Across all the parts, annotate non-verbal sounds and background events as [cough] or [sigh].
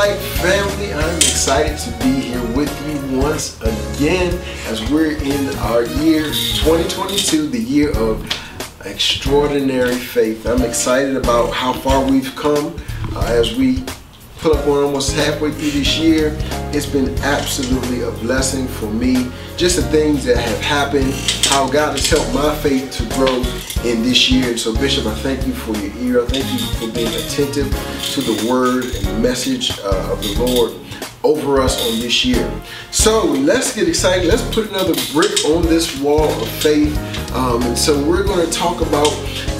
hello, family. I'm excited to be here with you once again as we're in our year 2022, the year of extraordinary faith. I'm excited about how far we've come uh, as we pull up on almost halfway through this year. It's been absolutely a blessing for me. Just the things that have happened, how God has helped my faith to grow in this year. And so, Bishop, I thank you for your ear. I thank you for being attentive to the word and the message uh, of the Lord over us on this year. So let's get excited. Let's put another brick on this wall of faith. Um, and so we're going to talk about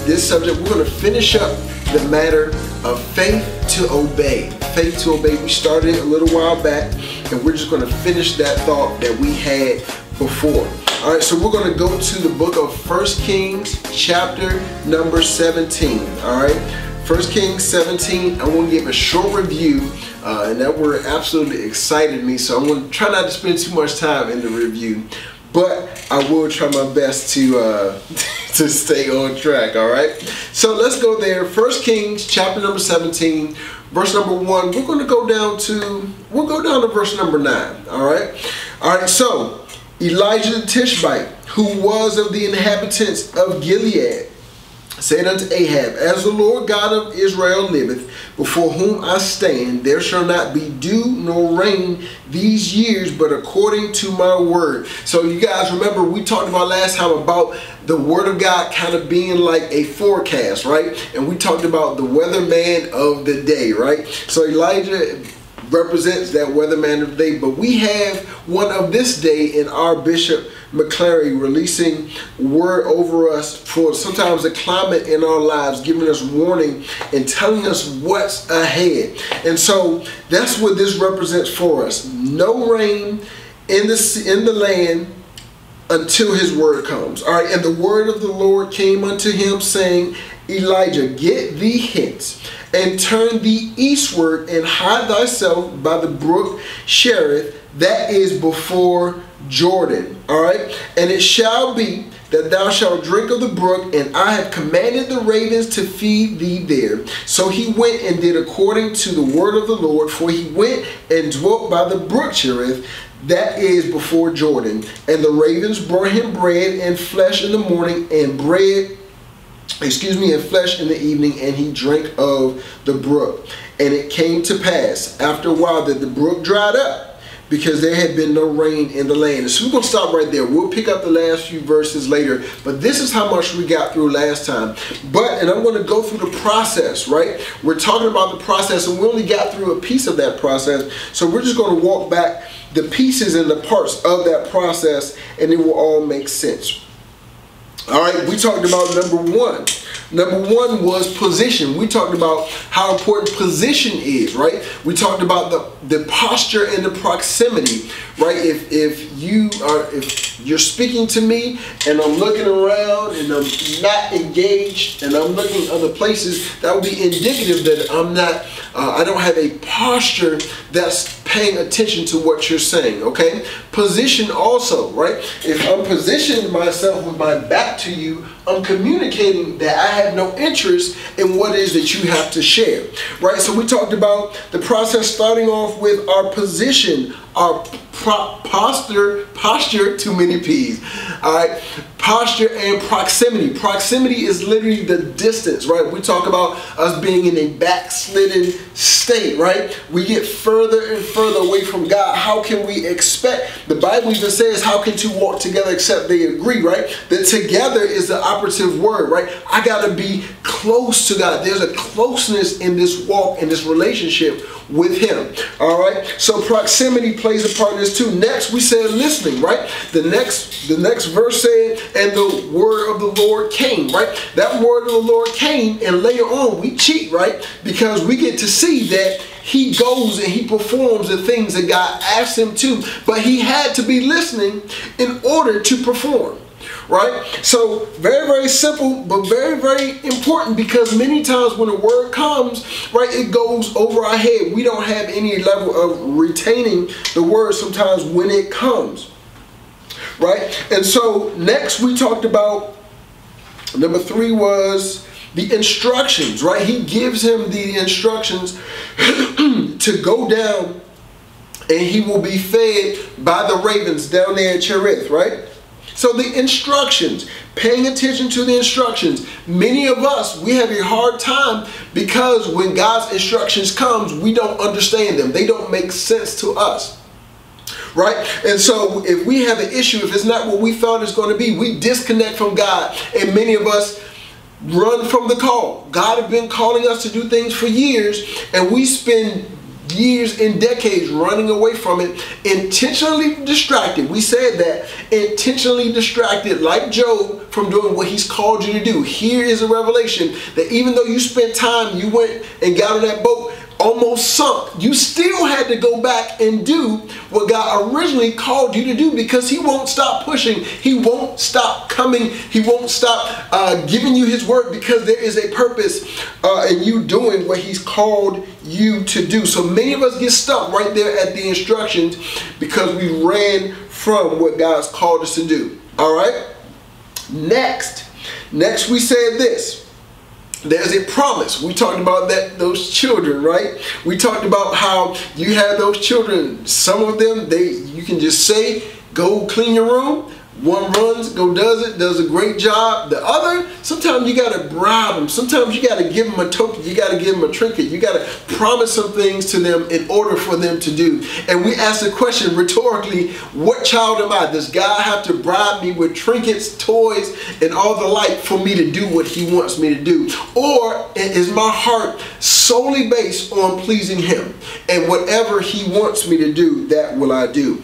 this subject. We're going to finish up the matter of faith to obey. Faith to obey. We started a little while back, and we're just going to finish that thought that we had before. All right, so we're going to go to the book of First Kings, chapter number 17. All right, First Kings 17. I want to give a short review, uh, and that word absolutely excited me. So I'm going to try not to spend too much time in the review, but I will try my best to uh, [laughs] to stay on track. All right. So let's go there. First Kings, chapter number 17, verse number one. We're going to go down to we'll go down to verse number nine. All right. All right. So Elijah the Tishbite, who was of the inhabitants of Gilead, said unto Ahab, As the Lord God of Israel liveth, before whom I stand, there shall not be dew nor rain these years, but according to my word. So you guys remember we talked about last time about the word of God kind of being like a forecast, right? And we talked about the weatherman of the day, right? So Elijah represents that weatherman of the day. But we have one of this day in our Bishop McClary releasing word over us for sometimes the climate in our lives, giving us warning and telling us what's ahead. And so that's what this represents for us. No rain in the in the land until his word comes. All right, and the word of the Lord came unto him saying, Elijah, get thee hence and turn thee eastward and hide thyself by the brook Cherith that is before Jordan. All right. And it shall be that thou shalt drink of the brook, and I have commanded the ravens to feed thee there. So he went and did according to the word of the Lord, for he went and dwelt by the brook Cherith, that is before Jordan. And the ravens brought him bread and flesh in the morning, and bread excuse me, and flesh in the evening, and he drank of the brook. And it came to pass after a while that the brook dried up because there had been no rain in the land. So we're going to stop right there. We'll pick up the last few verses later, but this is how much we got through last time. But, and I'm going to go through the process, right? We're talking about the process, and we only got through a piece of that process. So we're just going to walk back the pieces and the parts of that process, and it will all make sense. All right, we talked about number one. Number one was position. We talked about how important position is, right? We talked about the, the posture and the proximity, right? If if you are if you're speaking to me and I'm looking around and I'm not engaged and I'm looking other places, that would be indicative that I'm not uh, I don't have a posture that's paying attention to what you're saying, okay? Position also, right? If I'm positioning myself with my back to you, I'm communicating that I have no interest in what is that you have to share, right? So we talked about the process starting off with our position, our posture, posture, too many P's. All right, posture and proximity. Proximity is literally the distance, right? We talk about us being in a backslidden state, right? We get further and further away from God. How can we expect? The Bible even says, how can two walk together except they agree, right? That together is the operative word, right? I got to be close to God. There's a closeness in this walk, in this relationship with him. All right. So proximity plays a part in this too. Next, we said listening, right? The next, the next verse said, and the word of the Lord came, right? That word of the Lord came, and later on we cheat, right? Because we get to see that he goes and he performs the things that God asked him to, but he had to be listening in order to perform right? So very, very simple, but very, very important because many times when a word comes, right, it goes over our head. We don't have any level of retaining the word sometimes when it comes, right? And so next we talked about, number three was the instructions, right? He gives him the instructions [clears throat] to go down and he will be fed by the ravens down there at Cherith, right? So the instructions, paying attention to the instructions. Many of us, we have a hard time because when God's instructions comes, we don't understand them. They don't make sense to us. Right? And so if we have an issue, if it's not what we thought it's going to be, we disconnect from God. And many of us run from the call. God has been calling us to do things for years, and we spend years and decades running away from it, intentionally distracted. We said that intentionally distracted, like Job, from doing what he's called you to do. Here is a revelation that even though you spent time, you went and got on that boat, almost sunk, you still had to go back and do what God originally called you to do because He won't stop pushing. He won't stop coming. He won't stop uh, giving you His word because there is a purpose uh, in you doing what He's called you to do. So many of us get stuck right there at the instructions because we ran from what God's called us to do. All right? Next, next we said this there's a promise. We talked about that those children, right? We talked about how you have those children. Some of them, they you can just say, go clean your room. One runs, go does it, does a great job. The other, sometimes you got to bribe them. Sometimes you got to give them a token. You got to give them a trinket. You got to promise some things to them in order for them to do. And we ask the question rhetorically, what child am I? Does God have to bribe me with trinkets, toys, and all the like for me to do what he wants me to do? Or is my heart solely based on pleasing him? And whatever he wants me to do, that will I do.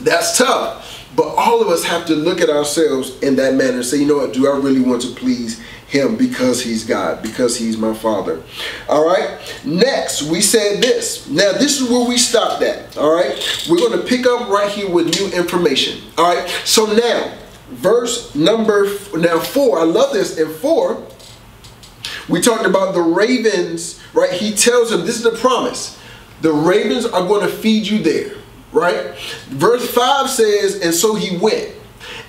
That's tough. But all of us have to look at ourselves in that manner and say, you know what, do I really want to please him because he's God, because he's my father. All right. Next, we said this. Now, this is where we stopped at. All right. We're going to pick up right here with new information. All right. So now, verse number now four. I love this. In four, we talked about the ravens. Right. He tells them this is the promise. The ravens are going to feed you there right? Verse 5 says, and so he went.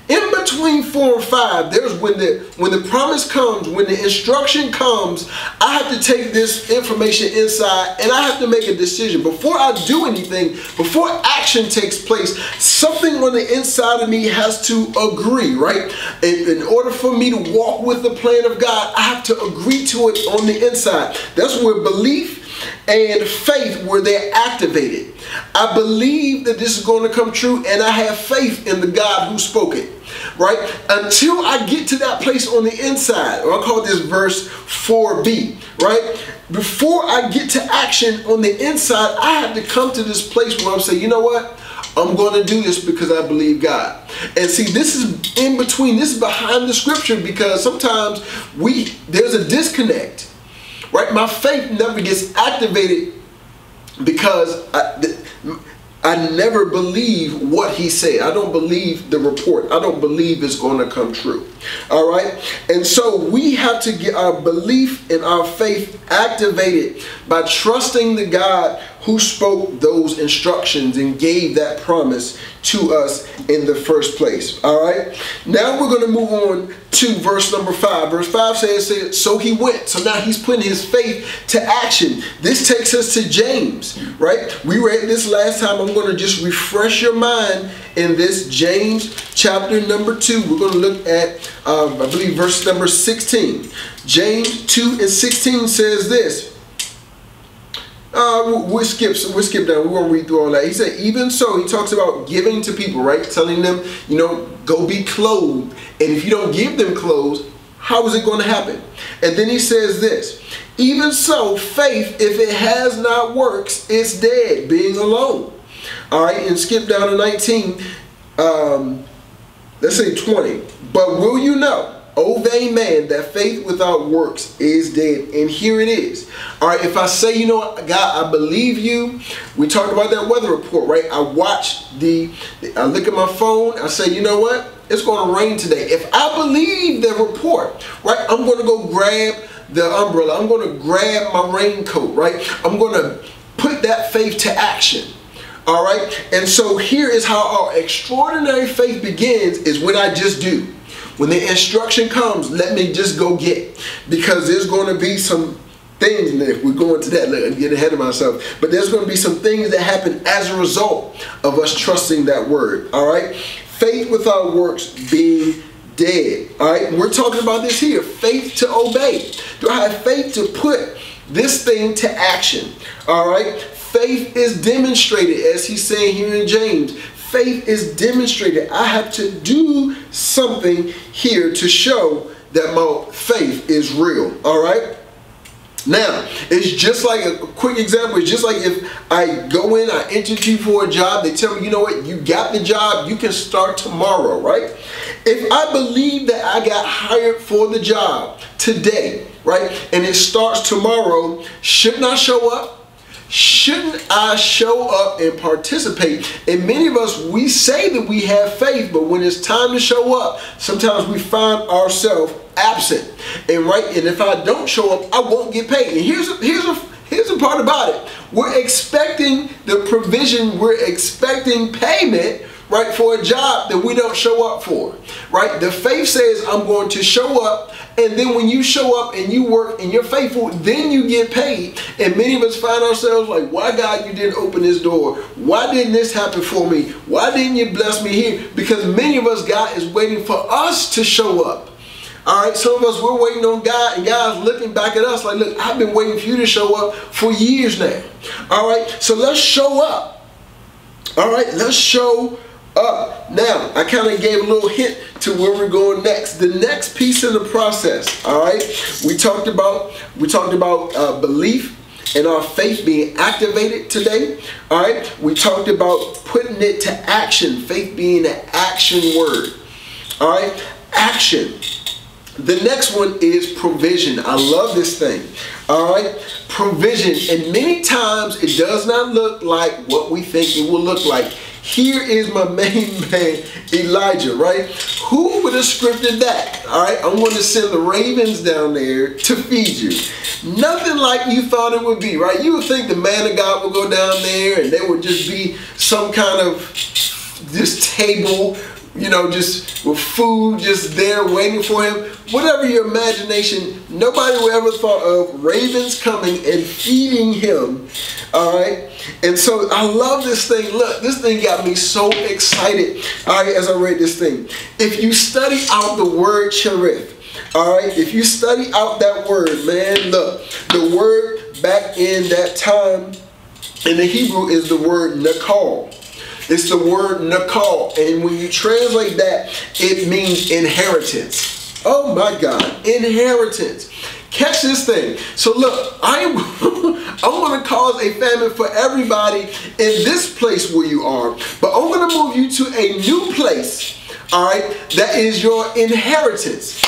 In between 4 and 5, there's when the when the promise comes, when the instruction comes, I have to take this information inside and I have to make a decision. Before I do anything, before action takes place, something on the inside of me has to agree, right? In, in order for me to walk with the plan of God, I have to agree to it on the inside. That's where belief and faith where they're activated. I believe that this is going to come true and I have faith in the God who spoke it. Right? Until I get to that place on the inside, or I call this verse 4b, right? Before I get to action on the inside, I have to come to this place where I'm saying, you know what? I'm going to do this because I believe God. And see, this is in between, this is behind the scripture because sometimes we there's a disconnect right? My faith never gets activated because I, I never believe what he said. I don't believe the report. I don't believe it's going to come true. All right? And so we have to get our belief and our faith activated by trusting the God who spoke those instructions and gave that promise to us in the first place. All right. Now we're going to move on to verse number five. Verse five says, So he went. So now he's putting his faith to action. This takes us to James, right? We read this last time. I'm going to just refresh your mind in this James chapter number two. We're going to look at, um, I believe, verse number 16. James 2 and 16 says this. Uh, we'll, skip. We'll skip down. We won't read through all that. He said, even so, he talks about giving to people, right? Telling them, you know, go be clothed. And if you don't give them clothes, how is it going to happen? And then he says this, even so, faith, if it has not works, it's dead, being alone. All right, and skip down to 19. Um, let's say 20. But will you know? O vain man, that faith without works is dead. And here it is. All right, if I say, you know, God, I believe you. We talked about that weather report, right? I watch the, I look at my phone. I say, you know what? It's going to rain today. If I believe the report, right, I'm going to go grab the umbrella. I'm going to grab my raincoat, right? I'm going to put that faith to action. All right. And so here is how our extraordinary faith begins is when I just do when the instruction comes, let me just go get. Because there's going to be some things, and if we're going to that, let get ahead of myself. But there's going to be some things that happen as a result of us trusting that word. All right? Faith without works being dead. All right? We're talking about this here faith to obey. Do I have faith to put this thing to action? All right? Faith is demonstrated, as he's saying here in James. Faith is demonstrated. I have to do something here to show that my faith is real. All right? Now, it's just like a quick example. It's just like if I go in, I interview for a job, they tell me, you know what, you got the job, you can start tomorrow, right? If I believe that I got hired for the job today, right, and it starts tomorrow, shouldn't I show up? Shouldn't I show up and participate? And many of us, we say that we have faith, but when it's time to show up, sometimes we find ourselves absent. And right, and if I don't show up, I won't get paid. And here's a, here's a here's the part about it. We're expecting the provision, we're expecting payment right, for a job that we don't show up for, right? The faith says, I'm going to show up, and then when you show up and you work and you're faithful, then you get paid. And many of us find ourselves like, why God, you didn't open this door? Why didn't this happen for me? Why didn't you bless me here? Because many of us, God is waiting for us to show up. All right, some of us, we're waiting on God, and God's looking back at us like, look, I've been waiting for you to show up for years now. All right, so let's show up. All right, let's show up. Now, I kind of gave a little hint to where we're going next. The next piece of the process, all right? We talked about we talked about uh, belief and our faith being activated today. All right, we talked about putting it to action. Faith being an action word. All right, action. The next one is provision. I love this thing. All right, provision, and many times it does not look like what we think it will look like. Here is my main [laughs] man, Elijah, right? Who would have scripted that? All right, I'm going to send the ravens down there to feed you. Nothing like you thought it would be, right? You would think the man of God would go down there and there would just be some kind of this table you know, just with food just there waiting for him. Whatever your imagination, nobody ever thought of ravens coming and feeding him. All right. And so I love this thing. Look, this thing got me so excited. All right, as I read this thing. If you study out the word cherith, all right, if you study out that word, man, look, the word back in that time in the Hebrew is the word nakal. It's the word nakal. And when you translate that, it means inheritance. Oh my God, inheritance. Catch this thing. So look, I [laughs] I'm going to cause a famine for everybody in this place where you are, but I'm going to move you to a new place, all right, that is your inheritance.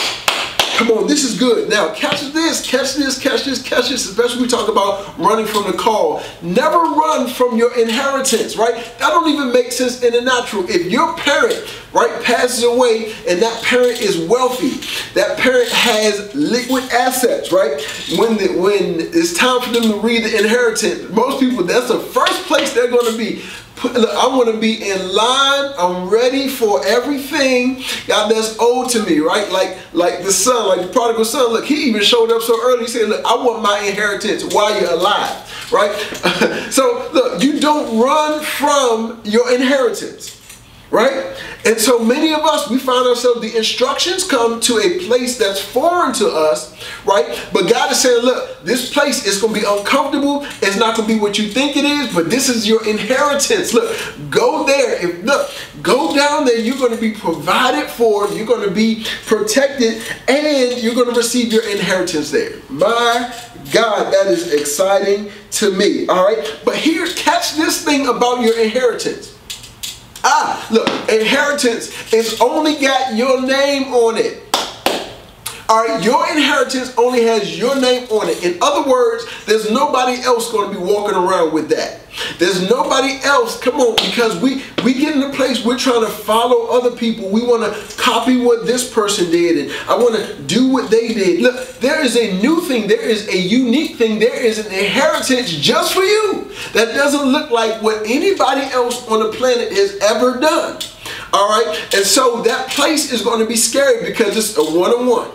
Come on, this is good. Now, catch this, catch this, catch this, catch this, especially we talk about running from the call. Never run from your inheritance, right? That don't even make sense in the natural. If your parent, right, passes away and that parent is wealthy, that parent has liquid assets, right? When the, when it's time for them to read the inheritance, most people, that's the first place they're going to be I want to be in line. I'm ready for everything, God, that's owed to me, right? Like, like the son, like the prodigal son. Look, he even showed up so early. He said, "Look, I want my inheritance while you're alive." Right? [laughs] so, look, you don't run from your inheritance right? And so many of us, we find ourselves, the instructions come to a place that's foreign to us, right? But God is saying, look, this place is going to be uncomfortable. It's not going to be what you think it is, but this is your inheritance. Look, go there. If, look, go down there. You're going to be provided for. You're going to be protected, and you're going to receive your inheritance there. My God, that is exciting to me. All right. But here, catch this thing about your inheritance. Ah, look, inheritance is only got your name on it. All right, your inheritance only has your name on it. In other words, there's nobody else going to be walking around with that. There's nobody else. Come on, because we we get in a place we're trying to follow other people. We want to copy what this person did, and I want to do what they did. Look, there is a new thing. There is a unique thing. There is an inheritance just for you that doesn't look like what anybody else on the planet has ever done. All right. And so that place is going to be scary because it's a one-on-one.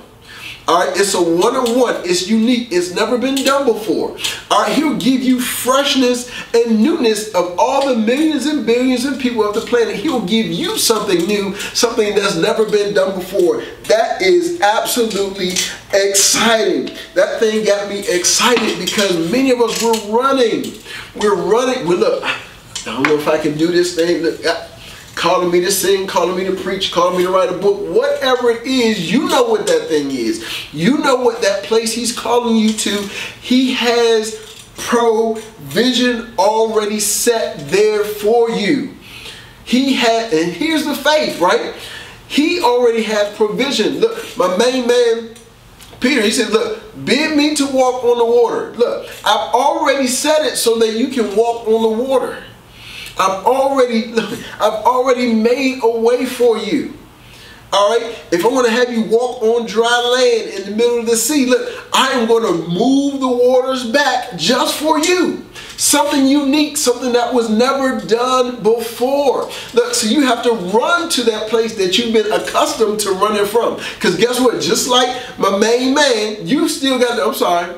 All right, it's a one-on-one. It's unique. It's never been done before. All right, he'll give you freshness and newness of all the millions and billions of people of the planet. He'll give you something new, something that's never been done before. That is absolutely exciting. That thing got me excited because many of us were running. We're running. Well, look, I don't know if I can do this thing. Look, calling me to sing, calling me to preach, calling me to write a book, whatever it is, you know what that thing is. You know what that place he's calling you to. He has provision already set there for you. He had, and here's the faith, right? He already has provision. Look, my main man, Peter, he said, look, bid me to walk on the water. Look, I've already said it so that you can walk on the water. I've already, I've already made a way for you. All right. If I'm to have you walk on dry land in the middle of the sea, look, I am going to move the waters back just for you. Something unique, something that was never done before. Look, so you have to run to that place that you've been accustomed to running from. Because guess what? Just like my main man, you still got, to, I'm sorry,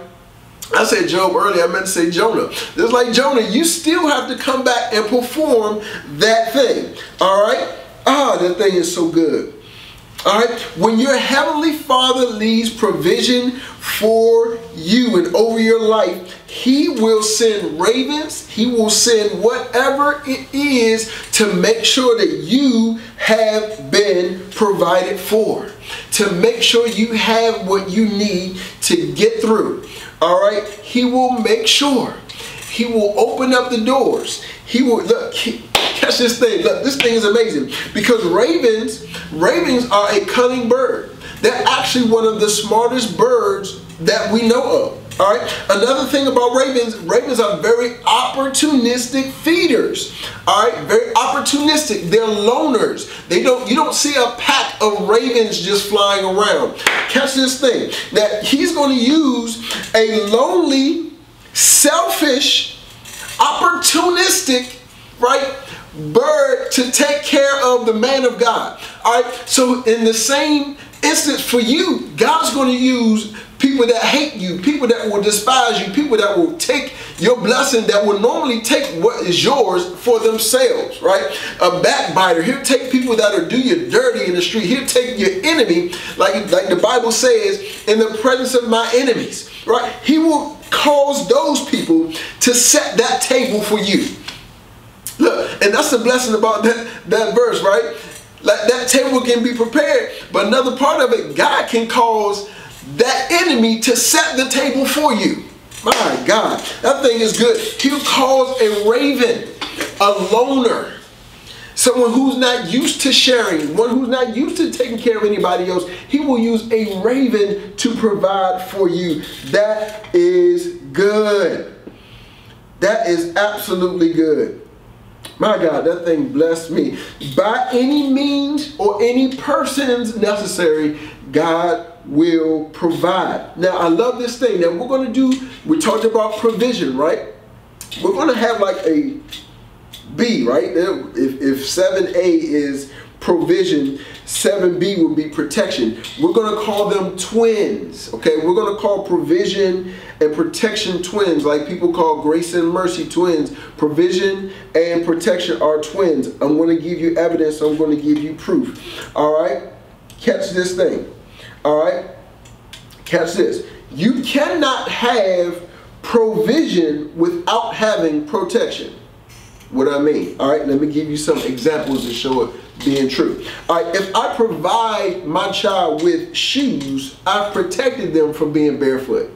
I said Job earlier, I meant to say Jonah. Just like Jonah, you still have to come back and perform that thing. All right? Ah, that thing is so good. All right? When your heavenly Father leaves provision for you and over your life, he will send ravens. He will send whatever it is to make sure that you have been provided for. To make sure you have what you need to get through. All right, he will make sure. He will open up the doors. He will look. catch this thing. Look, this thing is amazing because ravens, ravens are a cunning bird. They're actually one of the smartest birds that we know of. All right. Another thing about ravens, ravens are very opportunistic feeders. All right, very opportunistic. They're loners. They don't. You don't see a pack of ravens just flying around. Catch this thing. That he's going to use a lonely, selfish, opportunistic, right? bird to take care of the man of God. All right. So in the same instance for you, God's going to use people that hate you, people that will despise you, people that will take your blessing that will normally take what is yours for themselves, right? A backbiter, he'll take people that are do you dirty in the street. He'll take your enemy, like, like the Bible says, in the presence of my enemies, right? He will cause those people to set that table for you. Look, and that's the blessing about that, that verse, right? Like that table can be prepared, but another part of it, God can cause that enemy to set the table for you. My God, that thing is good. He calls a raven, a loner, someone who's not used to sharing, one who's not used to taking care of anybody else. He will use a raven to provide for you. That is good. That is absolutely good. My God, that thing blessed me. By any means or any persons necessary, God will provide. Now, I love this thing that we're going to do. We talked about provision, right? We're going to have like a B, right? If, if 7A is provision, 7B will be protection. We're going to call them twins, okay? We're going to call provision and protection twins, like people call grace and mercy twins. Provision and protection are twins. I'm going to give you evidence. I'm going to give you proof. All right? Catch this thing. All right? Catch this. You cannot have provision without having protection. What I mean? All right, let me give you some examples to show it being true. All right, if I provide my child with shoes, I've protected them from being barefoot.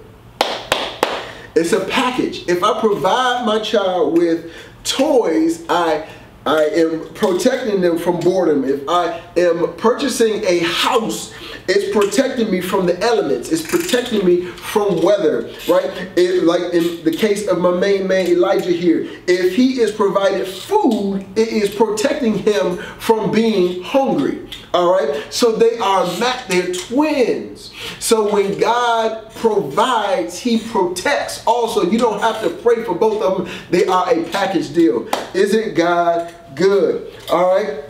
It's a package. If I provide my child with toys, I I am protecting them from boredom. If I am purchasing a house, it's protecting me from the elements. It's protecting me from weather, right? It, like in the case of my main man Elijah here, if he is provided food, it is protecting him from being hungry. All right, so they are not they're twins. So when God provides, He protects. Also, you don't have to pray for both of them. They are a package deal. Isn't God good? All right.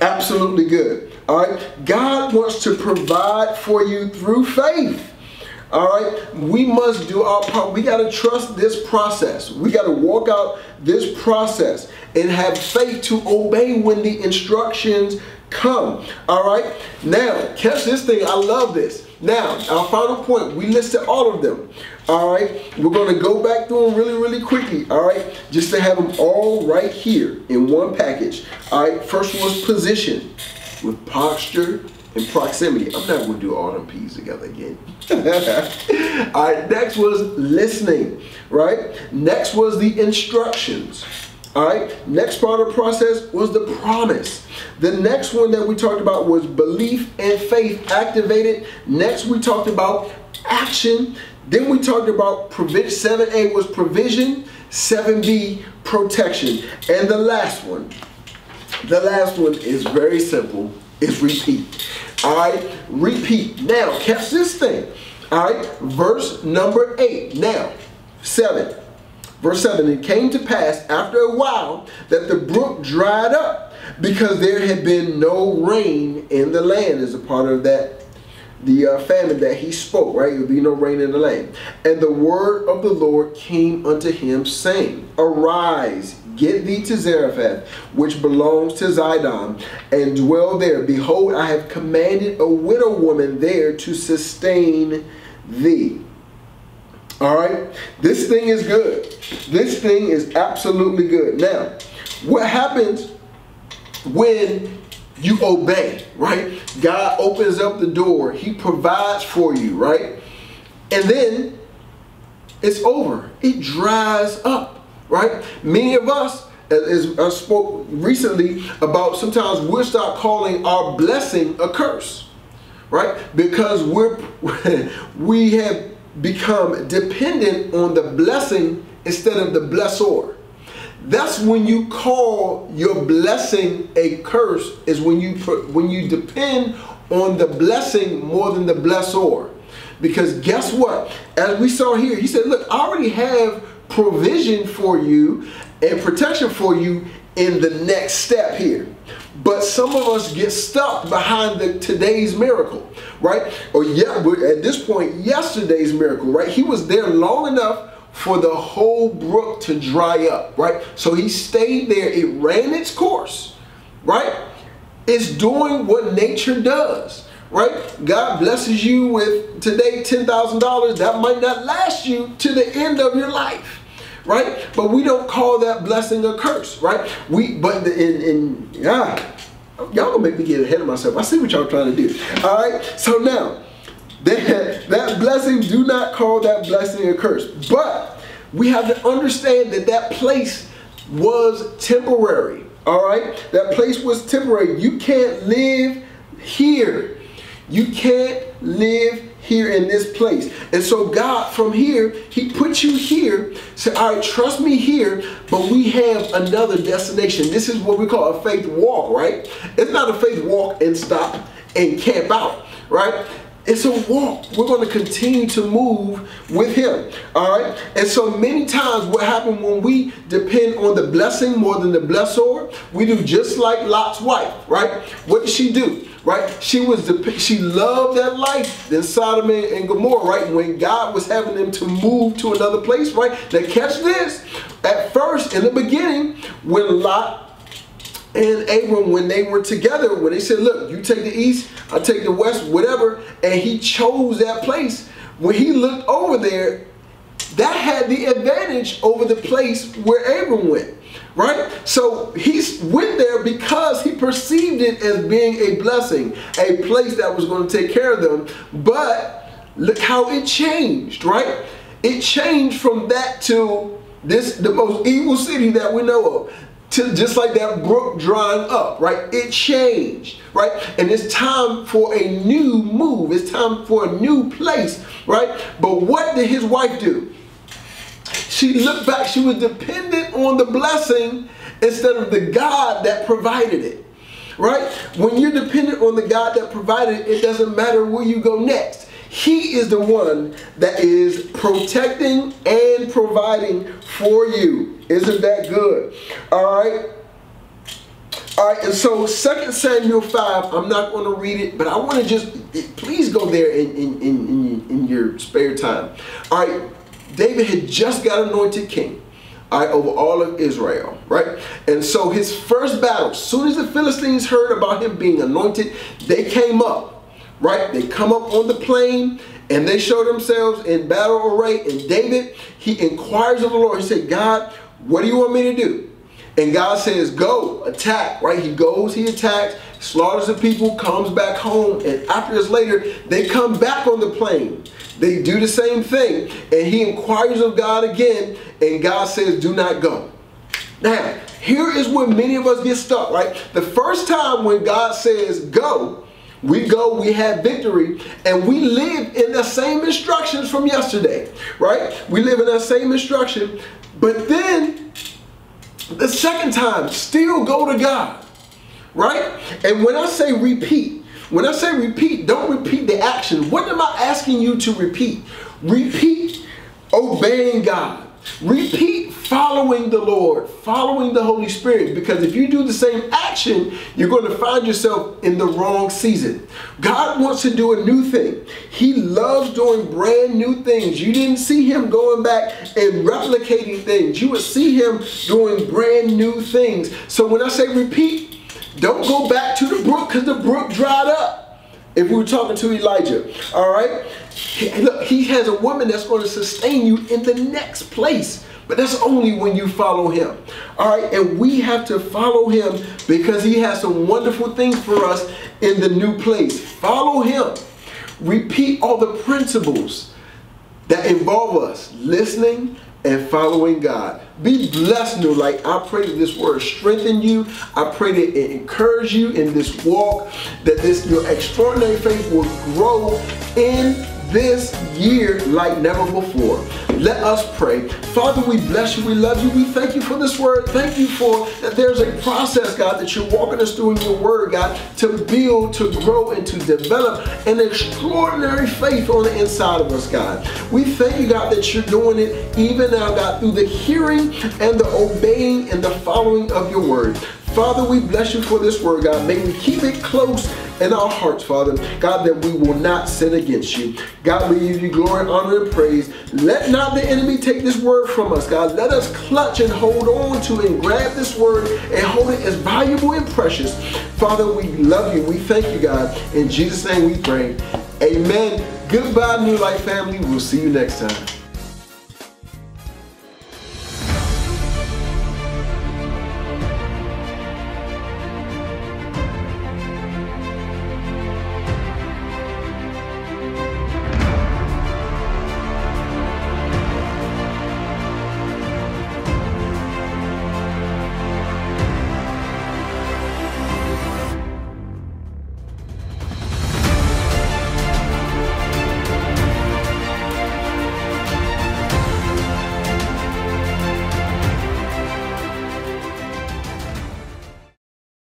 Absolutely good. All right. God wants to provide for you through faith. All right, we must do our part. We got to trust this process. We got to walk out this process and have faith to obey when the instructions come. All right, now catch this thing. I love this. Now, our final point, we listed all of them. All right, we're going to go back through them really, really quickly. All right, just to have them all right here in one package. All right, first was position with posture and proximity. I'm not going to do all them P's together again. [laughs] all right, next was listening, right? Next was the instructions. All right, next part of the process was the promise. The next one that we talked about was belief and faith activated. Next, we talked about action. Then we talked about provision. 7A was provision, 7B, protection. And the last one, the last one is very simple, is repeat. All right, repeat. Now, catch this thing. All right, verse number 8. Now, 7. Verse 7, it came to pass after a while that the brook dried up because there had been no rain in the land as a part of that the uh, famine that he spoke, right? There will be no rain in the land. And the word of the Lord came unto him, saying, Arise, get thee to Zarephath, which belongs to Zidon, and dwell there. Behold, I have commanded a widow woman there to sustain thee. All right, this thing is good. This thing is absolutely good. Now, what happens when you obey, right? God opens up the door, He provides for you, right? And then it's over. It dries up, right? Many of us, as I spoke recently about, sometimes we'll start calling our blessing a curse, right? Because we're [laughs] we have become dependent on the blessing instead of the blessor. That's when you call your blessing a curse is when you when you depend on the blessing more than the blessor. Because guess what? As we saw here, he said, look, I already have provision for you and protection for you in the next step here. But some of us get stuck behind the today's miracle, right? Or yeah, at this point, yesterday's miracle, right? He was there long enough for the whole brook to dry up, right? So he stayed there. It ran its course, right? It's doing what nature does, right? God blesses you with today $10,000. That might not last you to the end of your life right? But we don't call that blessing a curse, right? We, but in, in yeah, y'all gonna make me get ahead of myself. I see what y'all trying to do. All right. So now, that, that blessing, do not call that blessing a curse. But we have to understand that that place was temporary. All right. That place was temporary. You can't live here. You can't live here in this place. And so God, from here, he put you here. Said, all right, trust me here, but we have another destination. This is what we call a faith walk, right? It's not a faith walk and stop and camp out, right? It's a walk. We're going to continue to move with him. All right. And so many times what happens when we depend on the blessing more than the blessor, we do just like Lot's wife, right? What did she do? Right? She was the she loved that life in Sodom and Gomorrah, right? When God was having them to move to another place, right? Now catch this. At first, in the beginning, when Lot and Abram, when they were together, when they said, look, you take the east, I take the west, whatever, and he chose that place. When he looked over there, that had the advantage over the place where Abram went right? So he went there because he perceived it as being a blessing, a place that was going to take care of them. But look how it changed, right? It changed from that to this, the most evil city that we know of. To just like that brook drying up, right? It changed, right? And it's time for a new move. It's time for a new place, right? But what did his wife do? She looked back, she was dependent on the blessing instead of the God that provided it. Right? When you're dependent on the God that provided it, it doesn't matter where you go next. He is the one that is protecting and providing for you. Isn't that good? All right. All right, and so 2 Samuel 5, I'm not going to read it, but I want to just, please go there in, in, in, in, your spare time. All right, David had just got anointed king. Right, over all of Israel, right? And so his first battle, soon as the Philistines heard about him being anointed, they came up, right? They come up on the plain and they show themselves in battle array. And David, he inquires of the Lord. He said, God, what do you want me to do? And God says, go, attack, right? He goes, he attacks, slaughters the people, comes back home. And after this later, they come back on the plain. They do the same thing. And he inquires of God again. And God says, do not go. Now, here is where many of us get stuck, right? The first time when God says go, we go, we have victory, and we live in the same instructions from yesterday, right? We live in that same instruction, but then the second time, still go to God, right? And when I say repeat, when I say repeat, don't repeat the action. What am I asking you to repeat? Repeat obeying God. Repeat following the Lord, following the Holy Spirit, because if you do the same action, you're going to find yourself in the wrong season. God wants to do a new thing. He loves doing brand new things. You didn't see him going back and replicating things. You would see him doing brand new things. So when I say repeat, don't go back to the brook because the brook dried up. If we were talking to Elijah, all right? He, look, he has a woman that's going to sustain you in the next place. But that's only when you follow him. All right, and we have to follow him because he has some wonderful things for us in the new place. Follow him. Repeat all the principles that involve us listening and following God. Be blessed, New Light. I pray that this word strengthen you. I pray that it encourage you in this walk, that this your extraordinary faith will grow in this year like never before. Let us pray. Father, we bless you. We love you. We thank you for this word. Thank you for that there's a process, God, that you're walking us through in your word, God, to build, to grow, and to develop an extraordinary faith on the inside of us, God. We thank you, God, that you're doing it even now, God, through the hearing and the obeying and the following of your word. Father, we bless you for this word, God. May we keep it close in our hearts, Father. God, that we will not sin against you. God, we give you glory, honor, and praise. Let not the enemy take this word from us, God. Let us clutch and hold on to and grab this word and hold it as valuable and precious. Father, we love you. We thank you, God. In Jesus' name we pray. Amen. Goodbye, New Light family. We'll see you next time.